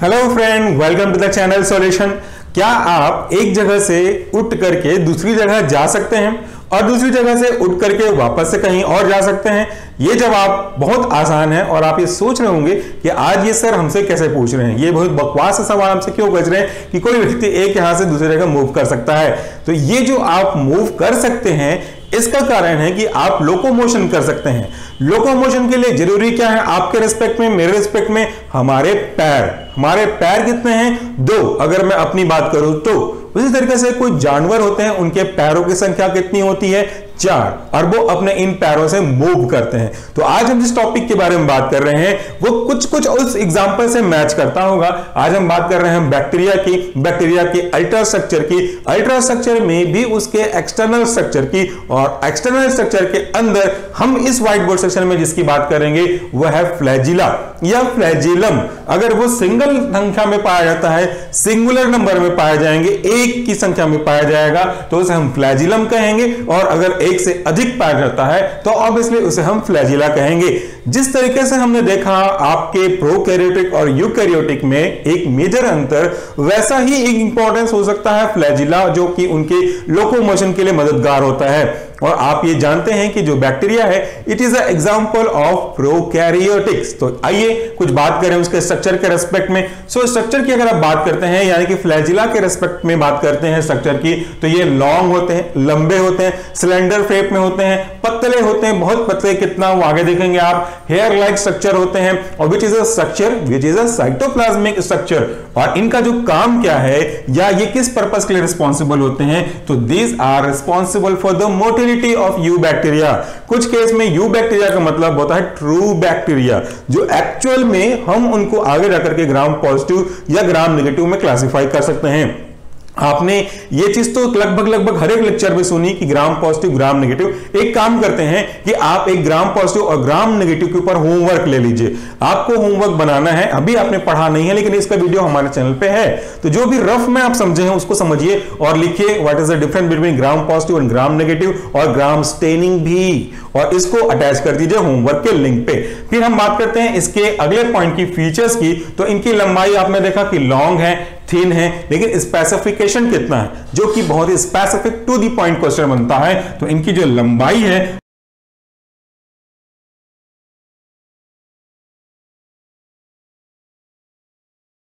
Hello friend welcome to the channel solution क्या आप एक जगह से उठ करके दूसरी जगह जा सकते हैं और दूसरी जगह से उठ करके वापस से कहीं और जा सकते हैं? ये जवाब बहुत आसान है और आप ये सोच रहे होंगे कि आज ये सर हमसे कैसे पूछ रहे हैं? ये बहुत बकवास सवाल हमसे क्यों पूछ रहे हैं कि कोई व्यक्ति एक यहाँ से दूसरी जगह मूव कर सकता है? तो ये जो आप मूव कर सकते हैं, इसका कारण है कि आप लोकोमोशन कर सकते हैं। लोकोमोशन के लिए ज़रूरी क्या है? आपके रेस्पेक्ट में, मेरे रिस्पेक्ट में, हमारे पैर। हमारे पैर कितने हैं? दो। अगर मैं अपनी बात करूँ तो। उसी तरीके से कोई जानवर होते हैं, उनके पैरों की संख्या कितनी होती है? चार, और वो अपने इन पैरों से मूव करते हैं। तो आज हम जिस टॉपिक के बारे में बात कर रहे हैं, वो कुछ कुछ उस एग्जांपल से मैच करता होगा। आज हम बात कर रहे हैं बैक्टीरिया की बैक्टीरिया की अल्ट्रा स्ट्रक्चर की। अल्ट्रा स्ट्रक्चर में भी उसके एक्सटर्नल स्ट्रक्चर की, और एक्सटर्नल स्ट्रक्चर के अंदर हम इस व्हाइट बोर्ड सेक्शन में जिसकी बात करेंगे वह है फ्लैजिला या फ्लैजिलम। अगर वो सिंगल संख्या में पाया जाता है, सिंगुलर नंबर में पाए जाएँगे, एक की संख्या में पाया जाएगा तो उसे हम फ्लैजिलम कहेंगे, और अगर एक से अधिक पाया जाता है तो ऑब्वियसली उसे हम फ्लैजिला कहेंगे। जिस तरीके से हमने देखा आपके प्रोकैरियोटिक और यूकैरियोटिक में एक मेजर अंतर वैसा ही एक इंपॉर्टेंस हो सकता है फ्लैजिला जो कि उनके लोकोमोशन के लिए मददगार होता है। और आप ये जानते हैं कि जो बैक्टीरिया है it is example of prokaryotics तो आइए कुछ बात करें उसके स्ट्रक्चर के रेस्पेक्ट में। सो so, स्ट्रक्चर की अगर आप बात करते हैं यानी कि फ्लैजिला के रेस्पेक्ट में बात करते हैं स्ट्रक्चर की तो ये लॉन्ग होते हैं लंबे होते हैं सिलेंडर फेप में होते हैं पतले होते हैं बहुत पतले कितना वो आगे देखेंगे आप। हेयर लाइक स्ट्रक्चर होते हैं, और which is a structure which is a cytoplasmic structure और इनका जो काम क्या है, या ये किस पर्पज के लिए रिस्पॉन्सिबल होते हैं तो these are responsible for the motility of eubacteria कुछ केस में यू बैक्टीरिया का मतलब होता है ट्रू बैक्टीरिया जो एक्चुअल में हम उनको आगे जाकर के ग्राम पॉजिटिव या ग्राम नेगेटिव में क्लासिफाई कर सकते हैं। आपने ये चीज़ तो लगभग लगभग हर एक लेक्चर में सुनी कि ग्राम पॉजिटिव ग्राम नेगेटिव एक काम करते हैं कि आप एक ग्राम पॉजिटिव और ग्राम नेगेटिव के ऊपर होमवर्क ले लीजिए। आपको होमवर्क बनाना है। अभी आपने पढ़ा नहीं है, लेकिन इसका वीडियो हमारे चैनल पे है। तो जो भी रफ में आप समझे हैं, उसको समझिए और लिखिए what is the difference between gram positive and gram negative और ग्राम स्टेनिंग भी। और इसको अटैच कर दीजिए होमवर्क के लिंक पे। फिर हम बात करते हैं इसके अगले पॉइंट की फीचर्स की। तो इनकी लंबाई आपने देखा कि लॉन्ग है थिन है, लेकिन स्पेसिफिकेशन कितना है? जो कि बहुत ही specific to the point question बनता है तो इनकी जो लंबाई है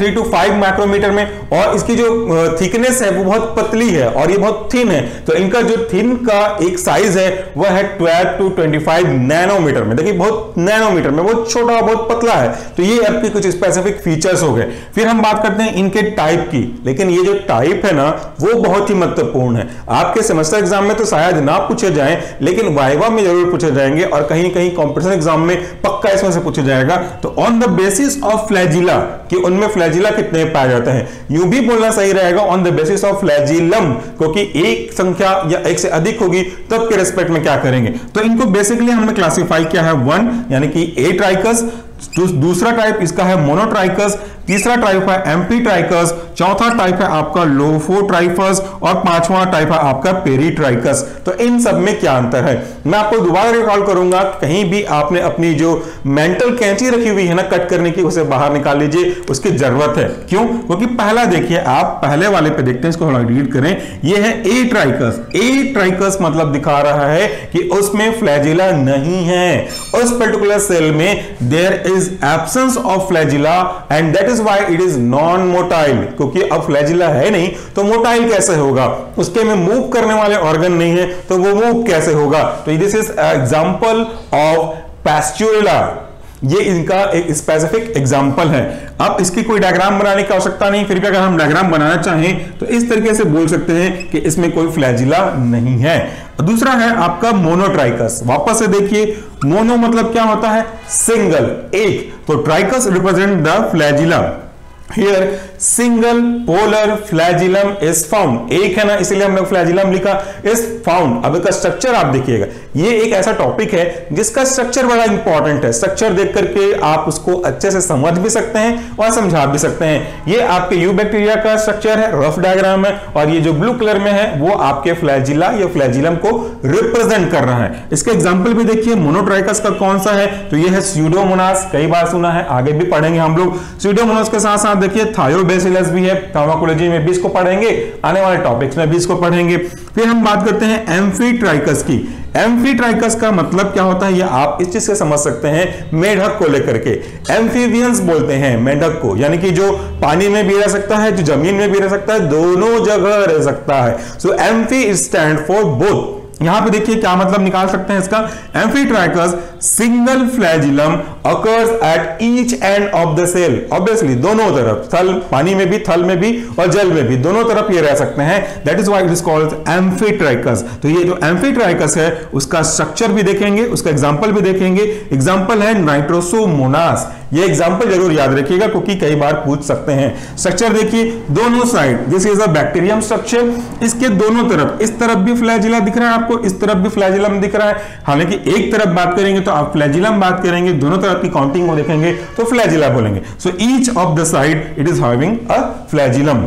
थ्री टू फाइव माइक्रोमीटर में, और इसकी जो थिकनेस है, वो बहुत पतली है, और ये बहुत थिन है। तो इनका जो थिन का एक साइज़ है, वह है 12 टू 25 नैनोमीटर में। देखिए, बहुत नैनोमीटर में, बहुत छोटा और बहुत पतला है। तो ये आपके कुछ स्पेसिफिक फीचर्स हो गए। फिर हम बात करते हैं इनके टाइप की। लेकिन ये जो टाइप है ना, वो बहुत ही महत्वपूर्ण है। आपके सेमेस्टर एग्ज़ाम में तो शायद ना पूछे जाए, लेकिन वाइवा में ज़रूर पूछे जाएँगे, और कहीं ना कहीं कॉम्पिटिशन एग्ज़ाम में पक्का इसमें से पूछा जाएगा। तो on the basis of flagella कि उनमें फ्लैजिला कितने पाए जाते हैं? यू भी बोलना सही रहेगा on the basis of flagellum क्योंकि एक संख्या या एक से अधिक होगी, तब के रेस्पेक्ट में क्या करेंगे? तो इनको बेसिकली हमने क्लासिफाई किया है वन यानी कि ए ट्राइकस दूसरा टाइप इसका है मोनोट्राइकस तीसरा टाइप है एम्पी ट्राइकस चौथा टाइप है आपका लोफो ट्राइफस और पांचवा टाइप है आपका पेरी ट्राइकस तो इन सब में क्या अंतर है? मैं आपको दोबारा रिकॉल करूँगा, कहीं भी आपने अपनी जो मेंटल कैंची रखी हुई है ना कट करने की, उसे बाहर निकाल लीजिए, उसकी ज़रूरत है। क्यों? क्योंकि पहला देखिए, आप पहले वाले पे देखते हैं, इसको थोड़ा रीड करें। यह है ए ट्राइकस ए ट्राइकस मतलब दिखा रहा है कि उसमें फ्लैजिला नहीं है। उस पर्टिकुलर सेल में there is absence of flagella and that is why it is non motile क्योंकि अब फ्लैजिला है नहीं तो मोटाइल कैसे होगा? उसके में मूव करने वाले ऑर्गन नहीं है तो वो मूव कैसे होगा? तो दिस इज़ एग्ज़ाम्पल ऑफ़ पैस्चुला ये इनका एक स्पेसिफिक एग्ज़ाम्पल है। अब इसकी कोई डायग्राम बनाने की आवश्यकता नहीं, फिर भी अगर हम डायग्राम बनाना चाहें तो इस तरीके से बोल सकते हैं कि इसमें कोई फ्लैजिला नहीं है। दूसरा है आपका मोनोट्राइकस वापस से देखिए मोनो मतलब क्या होता है? सिंगल एक। तो trichous represent the flagella here single polar flagellum is found एक है ना, इसलिए हमने फ्लैजिलम लिखा इज़ फाउंड अब इसका स्ट्रक्चर आप देखिएगा। ये एक ऐसा टॉपिक है, जिसका स्ट्रक्चर बड़ा इंपॉर्टेंट है। स्ट्रक्चर देख करके आप उसको अच्छे से समझ भी सकते हैं और समझा भी सकते हैं। ये आपके यू बैक्टीरिया का स्ट्रक्चर है रफ डायग्राम है, और ये जो ब्लू कलर में है, वो आपके फ्लैजिला या फ्लैजिलम को रिप्रेजेंट कर रहा है। इसके एग्ज़ाम्पल भी देखिए मोनोट्राइकस का कौन सा है? तो ये है स्यूडोमोनास कई बार सुना है, आगे भी पढ़ेंगे हम लोग। स्यूडोमोनास के साथ साथ देखिए थायोबेसिलस भी है फार्माकोलॉजी में भी इसको पढ़ेंगे, आने वाले टॉपिक्स में भी इसको पढ़ेंगे। फिर हम बात करते हैं एम्फीट्राइकस की। एम्फीट्राइकस का मतलब क्या होता है, ये आप इस चीज़ से समझ सकते हैं, मेढक को लेकर के। एम्फीबियंस बोलते हैं, मेढक को, यानी कि जो पानी में भी रह सकता है, जो ज़मीन में भी रह सकता है, दोनों जगह रह सकता है। So amphi stand for both यहाँ पे देखिए क्या मतलब निकाल सकते हैं इसका। Amphitrichous single flagellum occurs at each end of the cell obviously दोनों तरफ़, थल पानी में भी, थल में भी और जल में भी, दोनों तरफ़ ये रह सकते हैं। That is why it is called amphitrichous तो ये जो एम्फीट्राइकस है, उसका स्ट्रक्चर भी देखेंगे, उसका एग्ज़ाम्पल भी देखेंगे। एग्ज़ाम्पल है नाइट्रोसोमोनास ये एग्जांपल ज़रूर याद रखिएगा, क्योंकि कई बार पूछ सकते हैं। स्ट्रक्चर देखिए, दोनों side this is a bacterium structure इसके दोनों तरफ़, इस तरफ़ भी फ्लैजिला दिख रहा है आपको, इस तरफ़ भी फ्लैजिलम दिख रहा है। हालाँकि एक तरफ़ बात करेंगे तो आप फ्लैजिलम बात करेंगे, दोनों तरफ़ की काउंटिंग को देखेंगे तो फ्लैजिला बोलेंगे। So each of the side it is having a flagellum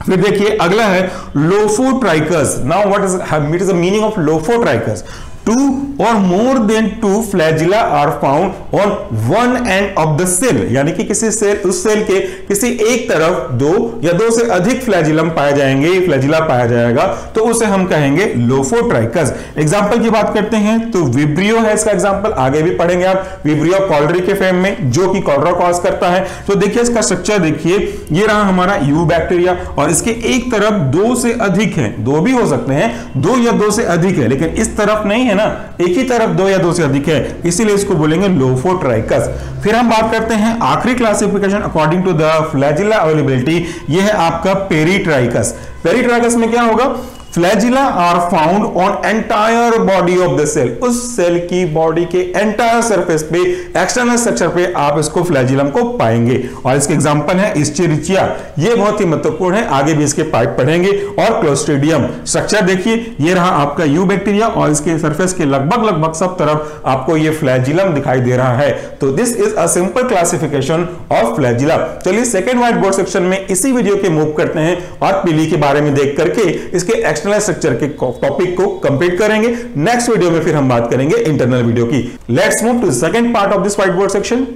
फिर देखिए, अगला है lophotrichous now what is it is the meaning of lophotrichous two or more than two flagella are found on one end of the cell. यानी कि किसी cell उस cell के किसी एक तरफ़ दो या दो से अधिक फ्लैजिलम पाए जाएँगे फ्लैजिला पाया जाएगा तो उसे हम कहेंगे लोफोट्राइकस एग्जांपल की बात करते हैं तो विब्रियो है इसका एग्जांपल आगे भी पढ़ेंगे आप विब्रियो कॉलरी के फेम में, जो कि कॉलरा कॉज करता है। तो देखिए इसका स्ट्रक्चर देखिए, ये रहा हमारा यू बैक्टीरिया और इसके एक तरफ़ दो से अधिक है, दो भी हो सकते हैं, दो या दो से अधिक है, लेकिन इस तरफ़ नहीं है ना, एक ही तरफ़ दो या दो से अधिक है, इसीलिए इसको बोलेंगे लोफोट्राइकस फिर हम बात करते हैं आखिरी classification according to the flagella availability ये है आपका पेरीट्राइकस पेरीट्राइकस में क्या होगा? Flagella are found on entire body of the cell उस सेल की बॉडी के एंटायर सरफेस पे एक्सटर्नल स्ट्रक्चर पे आप इसको फ्लैजिलम को पाएँगे। और इसके एग्जांपल है इस्टेरिचिया ये बहुत ही महत्वपूर्ण है। आगे भी इसके पाइप पढ़ेंगे। और क्लोस्ट्रीडियम स्ट्रक्चर देखिए, ये रहा आपका यू बैक्टीरिया और इसके सरफेस के लगभग लगभग सब तरफ़ आपको ये फ्लैजिलम दिखाई दे रहा है। तो this is a simple classification of flagella चलिए सेकेंड व्हाइट बोर्ड सेक्शन में इसी वीडियो के मूव करते हैं। और पीली के बारे में देख करके इसके एक्सटर्नल स्ट्रक्चर के टॉपिक को कंप्लीट करेंगे। नेक्स्ट वीडियो में फिर हम बात करेंगे इंटरनल वीडियो की। Let's move to second part of this whiteboard section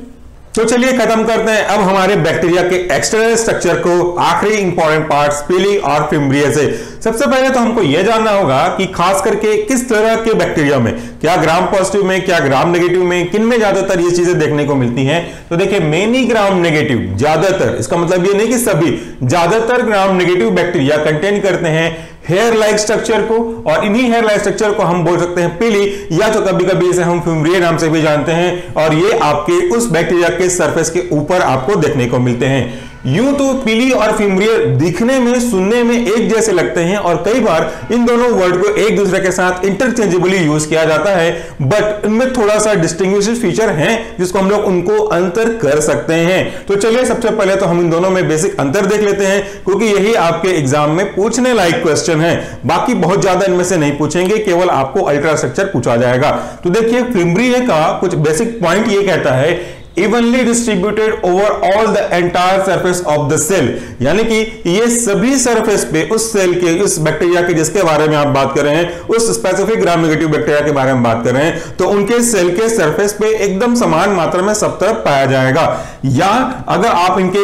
तो चलिए खत्म करते हैं। अब हमारे बैक्टीरिया के एक्सटर्नल स्ट्रक्चर को आखिरी इंपॉर्टेंट पार्ट पीली और फिम्ब्रिया से। सबसे पहले तो हमको यह जानना होगा कि खास करके किस तरह के बैक्टीरिया में, क्या ग्राम पॉजिटिव में, क्या ग्राम नेगेटिव में, किन में ज़्यादातर ये चीज़ें देखने को मिलती हैं। तो देखिए मेनी ग्राम नेगेटिव ज़्यादातर, इसका मतलब ये नहीं कि सभी, ज़्यादातर ग्राम नेगेटिव बैक्टीरिया कंटेन करते हैं। हेयर लाइक स्ट्रक्चर को, और इन्हीं हेयर लाइक स्ट्रक्चर को हम बोल सकते हैं पीली, या तो कभी कभी इसे हम फ्यूमरिया नाम से भी जानते हैं, और ये आपके उस बैक्टीरिया के सरफेस के ऊपर आपको देखने को मिलते हैं। यूँ तो पीली और फिम्ब्रिया दिखने में, सुनने में एक जैसे लगते हैं और कई बार इन दोनों वर्ड को एक दूसरे के साथ इंटरचेंजेबली यूज़ किया जाता है। बट इनमें थोड़ा सा डिस्टिंग्विश फीचर है जिसको हम लोग उनको अंतर कर सकते हैं। तो चलिए सबसे पहले तो हम इन दोनों में बेसिक अंतर देख लेते हैं, क्योंकि यही आपके एग्ज़ाम में पूछने लायक क्वेश्चन है। बाकी बहुत ज़्यादा इनमें से नहीं पूछेंगे, केवल आपको अल्ट्रास्ट्रक्चर पूछा जाएगा। तो देखिए फिम्ब्रिया का कुछ बेसिक पॉइंट ये कहता है evenly distributed over all the entire surface of the cell यानी कि ये सभी सरफेस पे उस सेल के, उस बैक्टीरिया के जिसके बारे में आप बात कर रहे हैं, उस स्पेसिफिक ग्राम नेगेटिव बैक्टीरिया के बारे में बात कर रहे हैं तो उनके सेल के सरफेस पे एकदम समान मात्रा में सब तरफ़ पाया जाएगा। या अगर आप इनके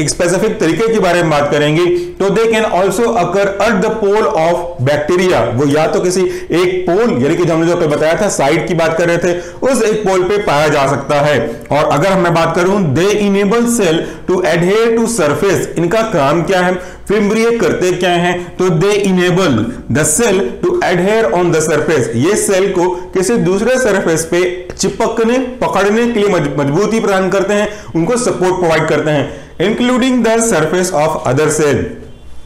एक स्पेसिफिक तरीके के बारे में बात करेंगे तो they can also occur at the pole of bacteria वो या तो किसी एक पोल यानी कि हमने जो बताया था साइड की बात कर रहे थे, उस एक पोल पे पाया जा सकता है। और अगर मैं बात करूँ they enable cell to adhere to surface इनका काम क्या है? फिम्ब्रिय करते क्या हैं? तो they enable the cell to adhere on the surface ये सेल को किसी दूसरे सरफेस पे चिपकने, पकड़ने के लिए मजबूती प्रदान करते हैं, उनको सपोर्ट प्रोवाइड करते हैं including the surface of other cell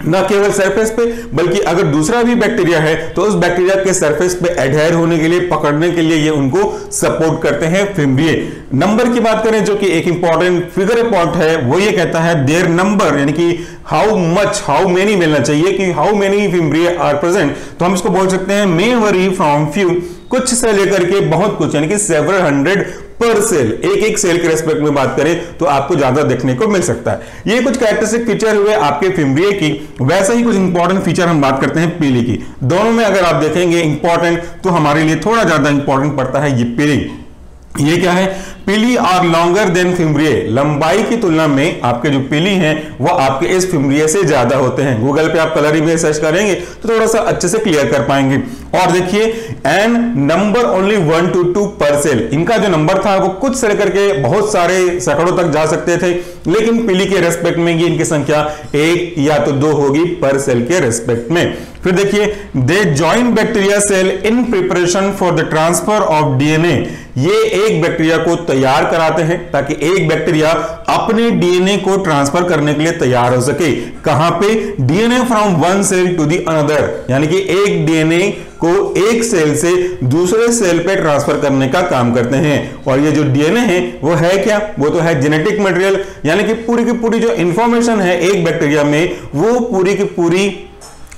न केवल सरफेस पे, बल्कि अगर दूसरा भी बैक्टीरिया है तो उस बैक्टीरिया के सरफेस पे एडहेयर होने के लिए, पकड़ने के लिए ये उनको सपोर्ट करते हैं फिम्ब्रिए नंबर की बात करें, जो कि एक इंपॉर्टेंट फिगर पॉइंट है, वो ये कहता है देर नंबर यानी कि हाउ मच हाउ मेनी मिलना चाहिए, कि how many fimbriae are present तो हम इसको बोल सकते हैं मे वरी फ्रॉम फ्यू कुछ से लेकर के बहुत कुछ, यानी कि सेवरल हंड्रेड पर सेल, एक एक सेल के रेस्पेक्ट में बात करें तो आपको ज़्यादा देखने को मिल सकता है। ये कुछ कैरेक्टरिस्टिक फीचर हुए आपके फिम्ब्रिए की, वैसे ही कुछ इंपॉर्टेंट फीचर हम बात करते हैं पीली की। दोनों में अगर आप देखेंगे इंपॉर्टेंट तो हमारे लिए थोड़ा ज़्यादा इंपॉर्टेंट पड़ता है ये पीली। ये क्या है? पिली आर लॉन्गर देन फिम्ब्रिए लंबाई की तुलना में आपके जो पिली हैं, वो आपके इस फिम्ब्रिए से ज़्यादा होते हैं। गूगल पे आप कलर इमेज सर्च करेंगे तो थोड़ा सा अच्छे से क्लियर कर पाएँगे। और देखिए an number only one to two per cell इनका जो नंबर था, वो कुछ से लेकर के बहुत सारे सैकड़ों तक जा सकते थे। लेकिन पिली के रेस्पेक्ट में इनकी संख्या एक या तो दो होगी पर सेल के रेस्पेक्ट में। फिर देखिए they join bacteria cell in preparation for the transfer of DNA ये एक बैक्टीरिया को तैयार कराते हैं ताकि एक बैक्टीरिया अपने डीएनए को ट्रांसफ़र करने के लिए तैयार हो सके। कहाँ पे? DNA from one cell to the another यानी कि एक डीएनए को एक सेल से दूसरे सेल पे ट्रांसफ़र करने का काम करते हैं। और ये जो डीएनए है, वो है क्या? वो तो है जेनेटिक मटेरियल यानी कि पूरी की पूरी जो इंफॉर्मेशन है एक बैक्टीरिया में, वो पूरी की पूरी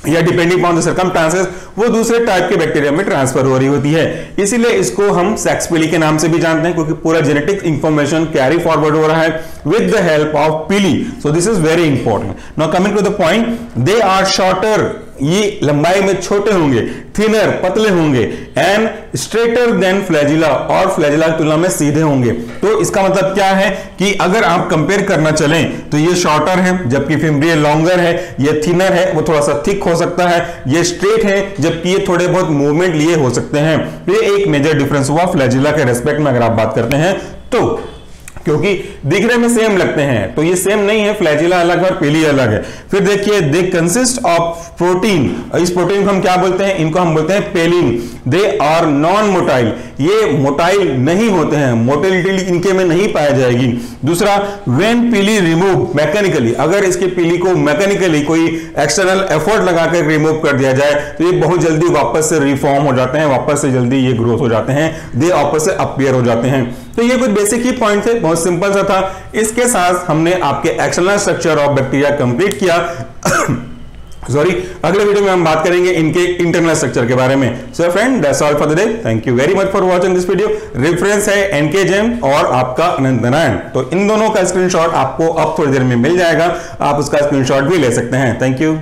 या डिपेंडिंग ऑन द सर्कमस्टांसेस वो दूसरे टाइप के बैक्टीरिया में ट्रांसफ़र हो रही होती है। इसीलिए इसको हम सेक्सपिली के नाम से भी जानते हैं, क्योंकि पूरा जेनेटिक इंफॉर्मेशन कैरी फॉरवर्ड हो रहा है with the help of pili so this is very important now coming to the point they are shorter ये लंबाई में छोटे होंगे थिनर पतले होंगे एंड स्ट्रेटर देन फ्लैजिला और फ्लैजिला की तुलना में सीधे होंगे। तो इसका मतलब क्या है कि अगर आप कंपेयर करना चलें तो ये शॉर्टर है, जबकि फिम्ब्रिय लॉन्गर है, ये थिनर है, वो थोड़ा सा थिक हो सकता है, ये स्ट्रेट है, जबकि ये थोड़े बहुत मूवमेंट लिए हो सकते हैं। ये एक मेजर डिफरेंस हुआ फ्लैजिला के रेस्पेक्ट में अगर आप बात करते हैं तो क्योंकि दिखने में सेम लगते हैं। तो ये सेम नहीं है फ्लैजिला अलग है और पेली अलग है। फिर देखिए दे कंसिस्ट ऑफ़ प्रोटीन इस प्रोटीन को हम क्या बोलते हैं? इनको हम बोलते हैं pilin they are non motile ये मोटाइल नहीं होते हैं। मोटिलिटी इनके में नहीं पाया जाएगी। दूसरा वेन पीली रिमूव मैकेनिकली अगर इसके पीली को मैकेनिकली कोई एक्सटर्नल एफर्ट लगाकर रिमूव कर दिया जाए तो ये बहुत जल्दी वापस से रिफॉर्म हो जाते हैं। वापस से जल्दी ये ग्रोथ हो जाते हैं। दे वापस से अपियर हो जाते हैं। तो ये कुछ बेसिक ही पॉइंट थे। बहुत सिंपल सा था। इसके साथ हमने आपके external structure of bacteria complete किया। सॉरी अगले वीडियो में हम बात करेंगे इनके इंटरनल स्ट्रक्चर के बारे में। So friend that's all for the day thank you very much for watching this video reference है एनके जेम और आपका अनंत नारायण तो इन दोनों का स्क्रीनशॉट आपको अब थोड़ी देर में मिल जाएगा। आप उसका स्क्रीनशॉट भी ले सकते हैं। Thank you